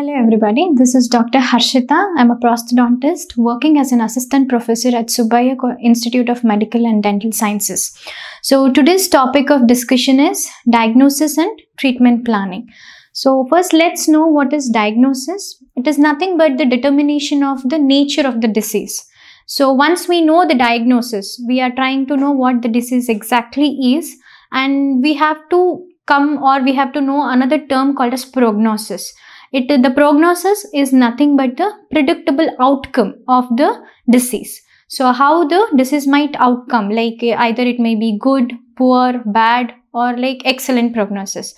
Hello, everybody. This is Dr. Harshitha. I'm a prosthodontist working as an assistant professor at Subbiah Institute of Medical and Dental Sciences. So, today's topic of discussion is diagnosis and treatment planning. So, first, let's know what is diagnosis. It is nothing but the determination of the nature of the disease. So, once we know the diagnosis, we are trying to know what the disease exactly is, and we have to come or we have to know another term called as prognosis it the prognosis is nothing but the predictable outcome of the disease. So how the disease might outcome like uh, either it may be good poor bad or like excellent prognosis.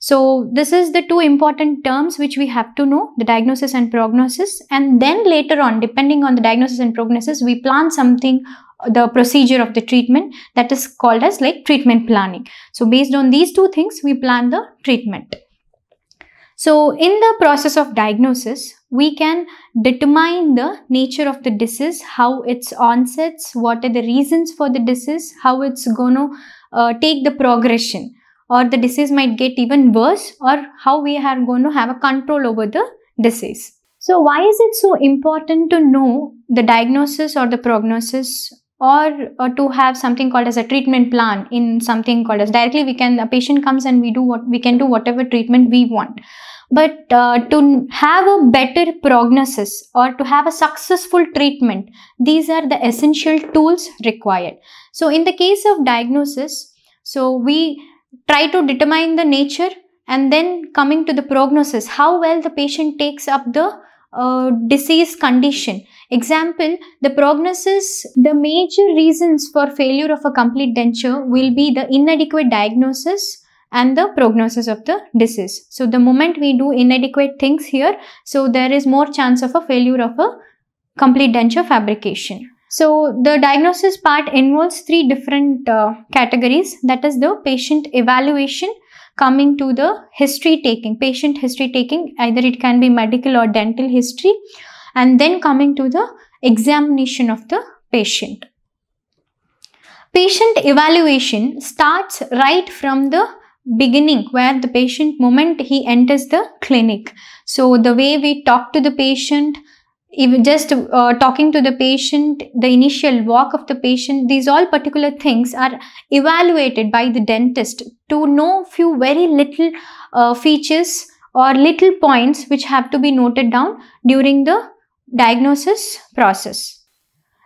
So this is the two important terms which we have to know the diagnosis and prognosis. And then later on depending on the diagnosis and prognosis we plan something the procedure of the treatment that is called as like treatment planning. So based on these two things we plan the treatment so, in the process of diagnosis, we can determine the nature of the disease, how its onsets, what are the reasons for the disease, how it's going to uh, take the progression, or the disease might get even worse, or how we are going to have a control over the disease. So, why is it so important to know the diagnosis or the prognosis or, or to have something called as a treatment plan in something called as directly we can a patient comes and we do what we can do whatever treatment we want. But uh, to have a better prognosis or to have a successful treatment these are the essential tools required. So in the case of diagnosis so we try to determine the nature and then coming to the prognosis how well the patient takes up the uh, disease condition Example, the prognosis, the major reasons for failure of a complete denture will be the inadequate diagnosis and the prognosis of the disease. So, the moment we do inadequate things here, so there is more chance of a failure of a complete denture fabrication. So, the diagnosis part involves three different uh, categories that is the patient evaluation, coming to the history taking, patient history taking, either it can be medical or dental history and then coming to the examination of the patient. Patient evaluation starts right from the beginning where the patient moment he enters the clinic. So the way we talk to the patient, even just uh, talking to the patient, the initial walk of the patient, these all particular things are evaluated by the dentist to know few very little uh, features or little points which have to be noted down during the diagnosis process.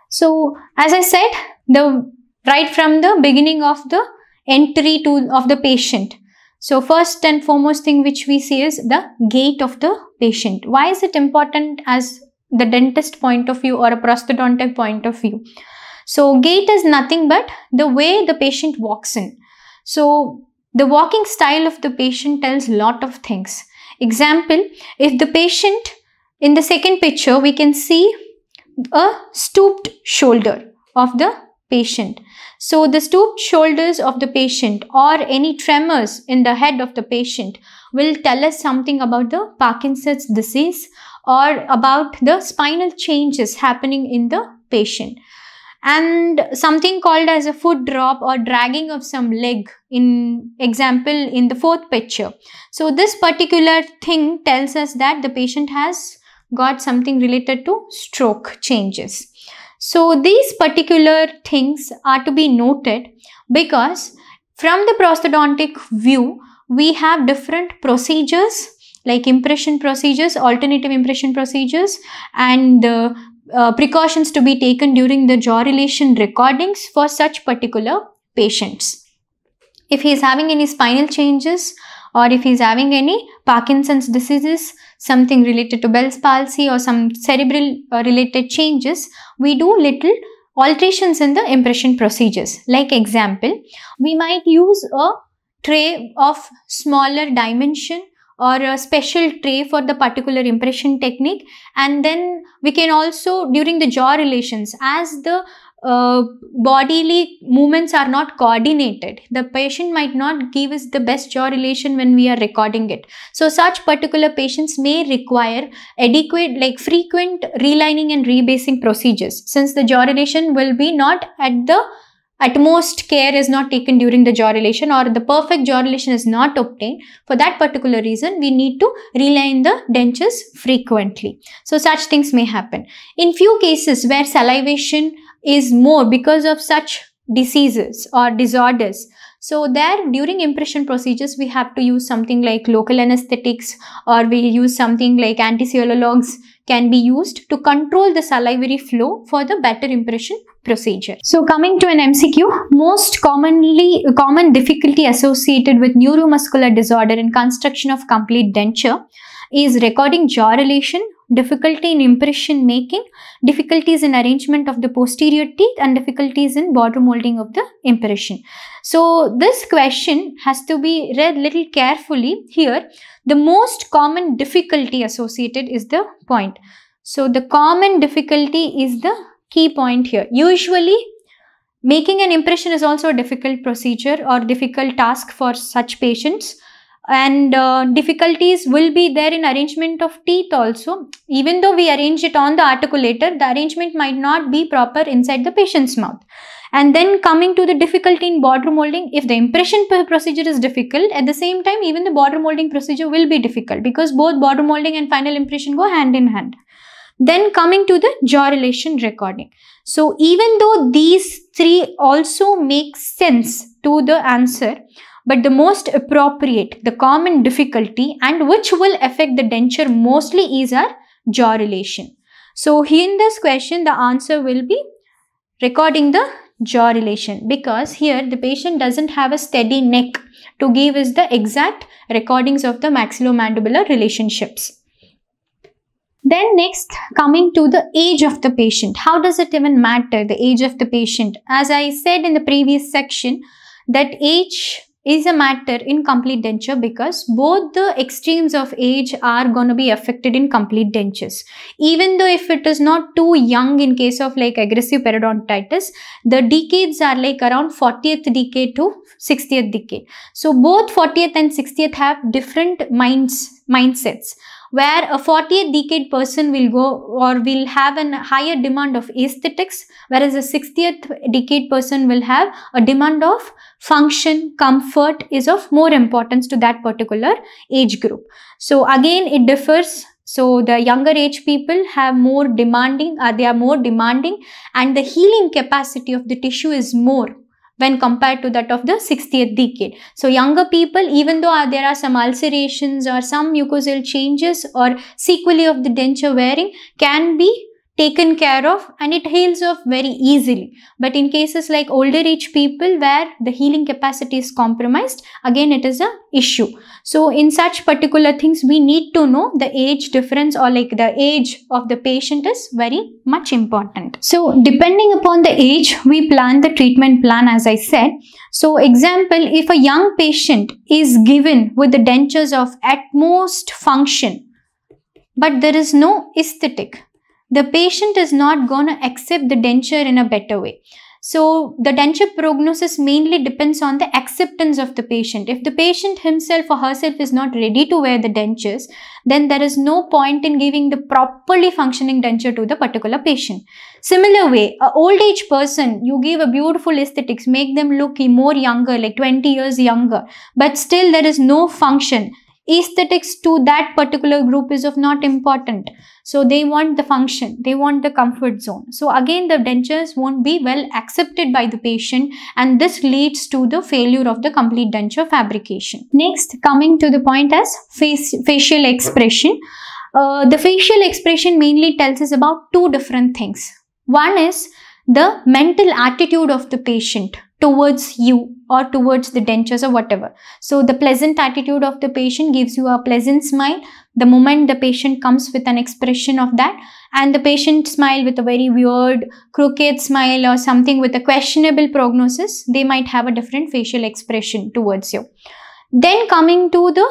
So, as I said, the right from the beginning of the entry to of the patient. So, first and foremost thing which we see is the gait of the patient. Why is it important as the dentist point of view or a prosthodontic point of view? So, gait is nothing but the way the patient walks in. So, the walking style of the patient tells lot of things. Example, if the patient in the second picture, we can see a stooped shoulder of the patient. So, the stooped shoulders of the patient or any tremors in the head of the patient will tell us something about the Parkinson's disease or about the spinal changes happening in the patient. And something called as a foot drop or dragging of some leg in example in the fourth picture. So, this particular thing tells us that the patient has got something related to stroke changes. So these particular things are to be noted because from the prosthodontic view, we have different procedures like impression procedures, alternative impression procedures and the uh, precautions to be taken during the jaw relation recordings for such particular patients. If he is having any spinal changes or if he is having any Parkinson's diseases, something related to Bell's palsy or some cerebral uh, related changes, we do little alterations in the impression procedures. Like example, we might use a tray of smaller dimension or a special tray for the particular impression technique and then we can also during the jaw relations as the uh, bodily movements are not coordinated. The patient might not give us the best jaw relation when we are recording it. So such particular patients may require adequate like frequent relining and rebasing procedures since the jaw relation will be not at the utmost care is not taken during the jaw relation or the perfect jaw relation is not obtained, for that particular reason, we need to reline the dentures frequently. So such things may happen. In few cases where salivation is more because of such diseases or disorders, so there during impression procedures, we have to use something like local anesthetics or we use something like antisialagogues can be used to control the salivary flow for the better impression procedure. So coming to an MCQ, most commonly common difficulty associated with neuromuscular disorder in construction of complete denture is recording jaw relation, difficulty in impression making, difficulties in arrangement of the posterior teeth and difficulties in border molding of the impression. So this question has to be read little carefully here. The most common difficulty associated is the point. So the common difficulty is the key point here. Usually making an impression is also a difficult procedure or difficult task for such patients and uh, difficulties will be there in arrangement of teeth also. Even though we arrange it on the articulator, the arrangement might not be proper inside the patient's mouth. And then coming to the difficulty in border molding, if the impression procedure is difficult, at the same time, even the border molding procedure will be difficult because both border molding and final impression go hand in hand. Then coming to the jaw relation recording. So even though these three also make sense to the answer, but the most appropriate, the common difficulty and which will affect the denture mostly is our jaw relation. So in this question, the answer will be recording the jaw relation because here the patient doesn't have a steady neck to give us the exact recordings of the maxillomandibular relationships. Then next coming to the age of the patient. How does it even matter the age of the patient? As I said in the previous section that age is a matter in complete denture because both the extremes of age are going to be affected in complete dentures. Even though if it is not too young in case of like aggressive periodontitis, the decades are like around 40th decade to 60th decade. So both 40th and 60th have different minds, mindsets where a 40th decade person will go or will have a higher demand of aesthetics whereas a 60th decade person will have a demand of function comfort is of more importance to that particular age group. So again it differs. So the younger age people have more demanding uh, they are more demanding and the healing capacity of the tissue is more when compared to that of the 60th decade. So younger people, even though uh, there are some ulcerations or some mucosal changes or sequelae of the denture wearing can be taken care of and it heals off very easily. But in cases like older age people where the healing capacity is compromised, again it is a issue. So in such particular things, we need to know the age difference or like the age of the patient is very much important. So depending upon the age, we plan the treatment plan as I said. So example, if a young patient is given with the dentures of at most function, but there is no aesthetic the patient is not going to accept the denture in a better way. So the denture prognosis mainly depends on the acceptance of the patient. If the patient himself or herself is not ready to wear the dentures, then there is no point in giving the properly functioning denture to the particular patient. Similar way, a old age person, you give a beautiful aesthetics, make them look more younger, like 20 years younger, but still there is no function aesthetics to that particular group is of not important. So they want the function, they want the comfort zone. So again, the dentures won't be well accepted by the patient and this leads to the failure of the complete denture fabrication. Next, coming to the point as face, facial expression. Uh, the facial expression mainly tells us about two different things. One is the mental attitude of the patient towards you or towards the dentures or whatever. So the pleasant attitude of the patient gives you a pleasant smile. The moment the patient comes with an expression of that and the patient smile with a very weird crooked smile or something with a questionable prognosis, they might have a different facial expression towards you. Then coming to the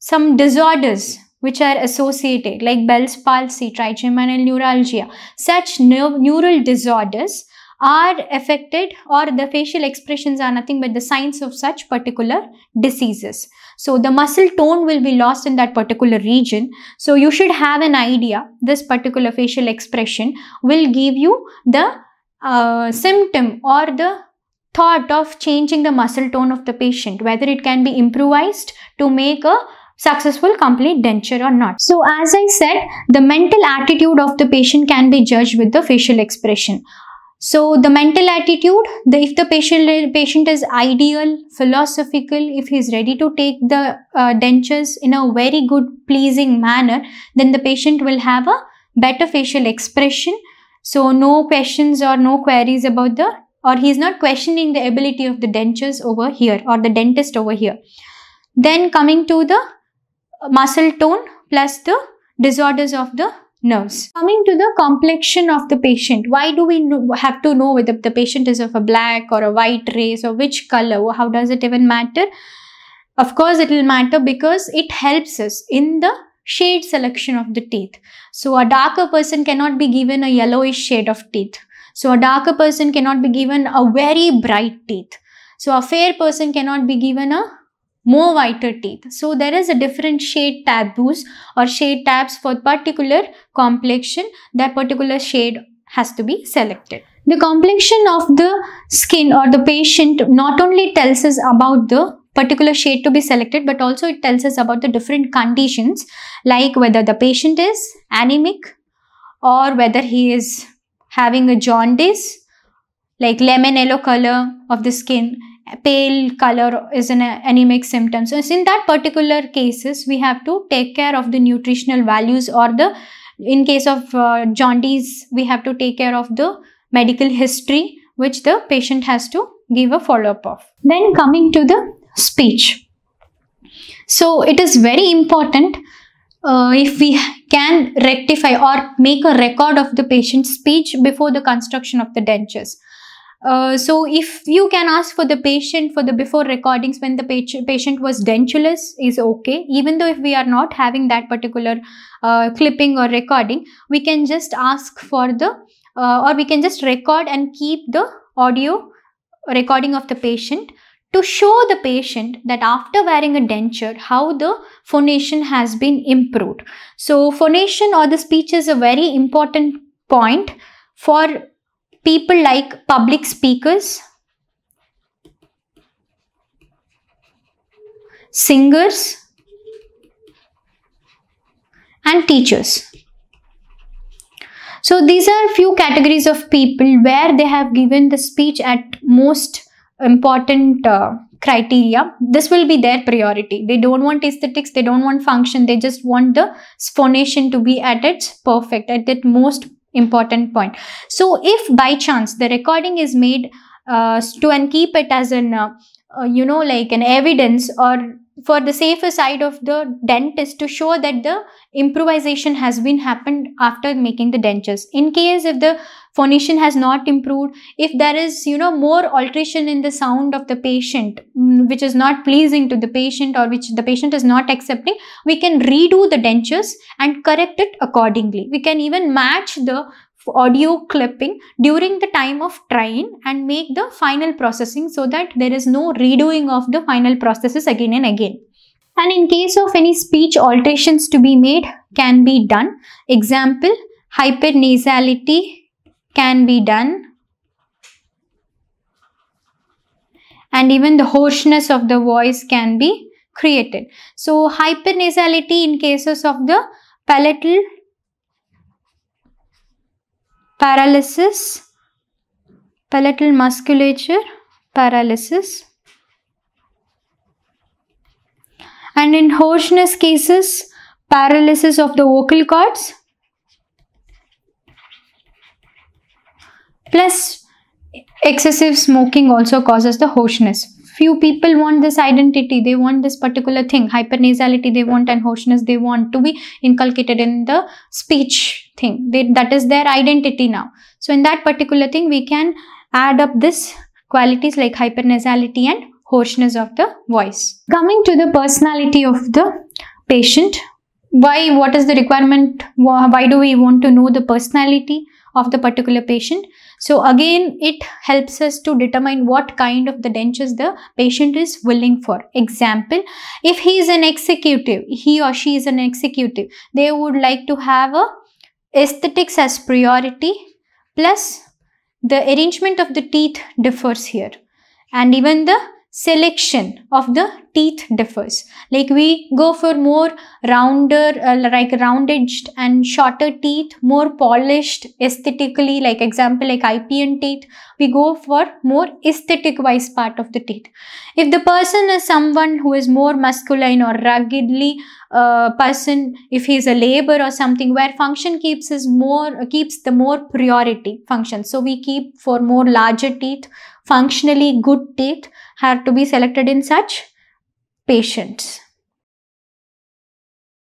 some disorders which are associated like Bell's palsy, trigeminal neuralgia, such neural disorders are affected or the facial expressions are nothing but the signs of such particular diseases. So the muscle tone will be lost in that particular region. So you should have an idea this particular facial expression will give you the uh, symptom or the thought of changing the muscle tone of the patient, whether it can be improvised to make a successful complete denture or not. So as I said, the mental attitude of the patient can be judged with the facial expression. So the mental attitude, the, if the patient, patient is ideal, philosophical, if he is ready to take the uh, dentures in a very good pleasing manner, then the patient will have a better facial expression. So no questions or no queries about the, or he is not questioning the ability of the dentures over here or the dentist over here. Then coming to the muscle tone plus the disorders of the nerves. Coming to the complexion of the patient, why do we have to know whether the patient is of a black or a white race or which color? How does it even matter? Of course, it will matter because it helps us in the shade selection of the teeth. So, a darker person cannot be given a yellowish shade of teeth. So, a darker person cannot be given a very bright teeth. So, a fair person cannot be given a more whiter teeth. So there is a different shade taboos or shade tabs for particular complexion. That particular shade has to be selected. The complexion of the skin or the patient not only tells us about the particular shade to be selected but also it tells us about the different conditions like whether the patient is anemic or whether he is having a jaundice like lemon yellow color of the skin pale color is an anemic symptom. So in that particular cases, we have to take care of the nutritional values or the, in case of uh, jaundice, we have to take care of the medical history which the patient has to give a follow-up of. Then coming to the speech. So it is very important uh, if we can rectify or make a record of the patient's speech before the construction of the dentures. Uh, so if you can ask for the patient for the before recordings when the patient, patient was dentulous is okay. Even though if we are not having that particular uh, clipping or recording we can just ask for the uh, or we can just record and keep the audio recording of the patient to show the patient that after wearing a denture how the phonation has been improved. So phonation or the speech is a very important point for people like public speakers, singers, and teachers. So these are few categories of people where they have given the speech at most important uh, criteria. This will be their priority. They don't want aesthetics, they don't want function, they just want the phonation to be at its perfect, at its most important point. So if by chance the recording is made uh, to and keep it as an, uh, uh, you know, like an evidence or for the safer side of the dentist to show that the improvisation has been happened after making the dentures. In case if the phonation has not improved, if there is, you know, more alteration in the sound of the patient, mm, which is not pleasing to the patient or which the patient is not accepting, we can redo the dentures and correct it accordingly. We can even match the audio clipping during the time of trying and make the final processing so that there is no redoing of the final processes again and again. And in case of any speech alterations to be made can be done. Example, hypernasality can be done. And even the hoarseness of the voice can be created. So hypernasality in cases of the palatal paralysis, palatal musculature paralysis. And in hoarseness cases, paralysis of the vocal cords. Plus excessive smoking also causes the hoarseness few people want this identity. They want this particular thing. Hypernasality they want and hoarseness they want to be inculcated in the speech thing. They, that is their identity now. So in that particular thing we can add up this qualities like hypernasality and hoarseness of the voice. Coming to the personality of the patient why what is the requirement? Why do we want to know the personality of the particular patient? So again, it helps us to determine what kind of the dentures the patient is willing for. Example, if he is an executive, he or she is an executive, they would like to have a aesthetics as priority plus the arrangement of the teeth differs here. and even the selection of the teeth differs. Like we go for more rounder uh, like rounded and shorter teeth more polished aesthetically like example like IPN teeth we go for more aesthetic wise part of the teeth. If the person is someone who is more masculine or ruggedly uh, person if he is a labor or something where function keeps is more keeps the more priority function. So we keep for more larger teeth functionally good teeth have to be selected in such patients